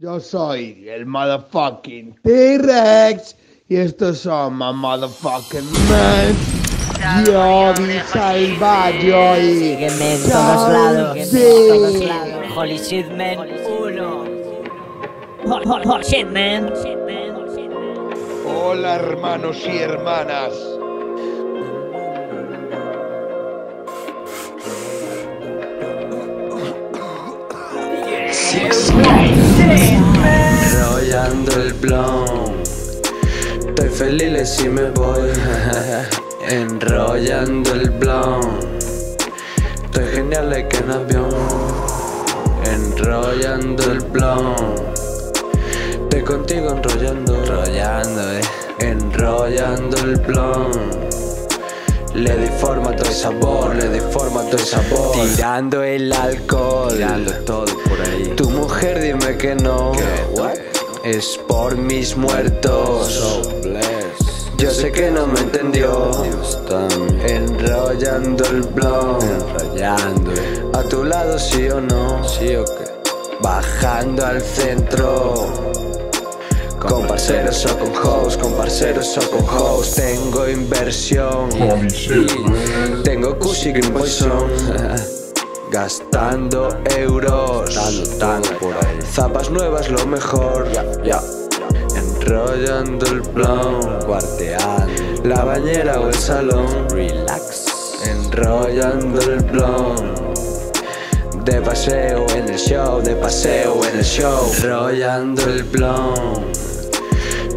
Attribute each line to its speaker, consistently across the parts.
Speaker 1: Yo soy el motherfucking T-Rex y estos son my motherfucking men. Yo salvaggio y
Speaker 2: Sígueme en todos lados. En todos lados. Holy shit, man. Uno. Hol- hol- hol- shit, man.
Speaker 1: Hola hermanos y hermanas.
Speaker 3: Enrollando el blon. Estoy feliz si me voy. Enrollando el blon. Estoy genial like en avión. Enrollando el blon. Estoy contigo enrollando. Enrollando, eh. Enrollando el blon le doy forma, doy sabor, le doy forma, doy sabor. Tirando el alcohol. Tirando todo por ahí. Tu mujer dime que no. Es por mis muertos. Yo sé que no me entendió. Enrollando el blog. Enrollando. A tu lado sí o no. Sí o qué. Bajando al centro con parceros o con host, con parceros o con host Tengo inversión. Tengo Kushi Green Poison Gastando euros. Gastando por ahí. Zapas nuevas lo mejor. Ya, Enrollando el plan. Cuarteando. La bañera o el salón. Relax. Enrollando el plan de paseo en el show, de paseo en el show. Enrollando el blon.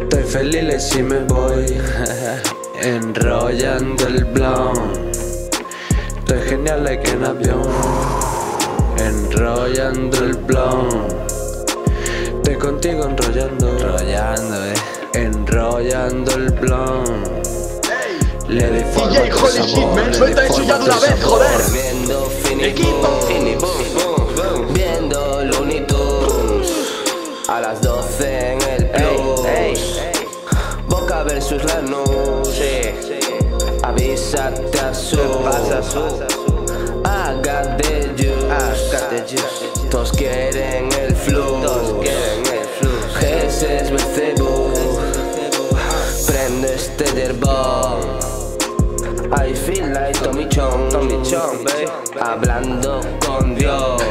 Speaker 3: Estoy feliz si me voy Enrollando el blon. Estoy genial like en avión. Enrollando el blon. Estoy contigo enrollando. Enrollando, eh. Enrollando el blon le doy forma,
Speaker 4: DJ Holy
Speaker 3: sabor,
Speaker 4: Shit, man,
Speaker 3: le
Speaker 4: suelta eso ya de una vez, joder.
Speaker 3: Viendo Fini
Speaker 4: Equipo.
Speaker 3: Viendo Looney Tunes A las 12 en el plus. Boca versus la nus Avísate a su. Haga de juice. Todos quieren el flu Ese es Belcebú Prende este yerbón Hablando con Dios.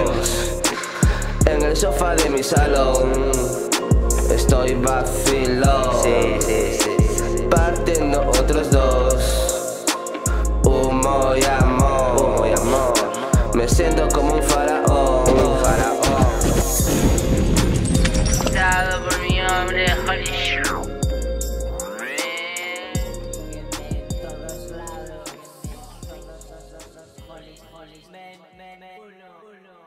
Speaker 3: En el sofá de mi salón Estoy vacilón. Partiendo otros dos. Humo y amor. Humo y amor. Me siento como Un faraón
Speaker 2: lados. Holy, holy, man, man, man. Uno, uno.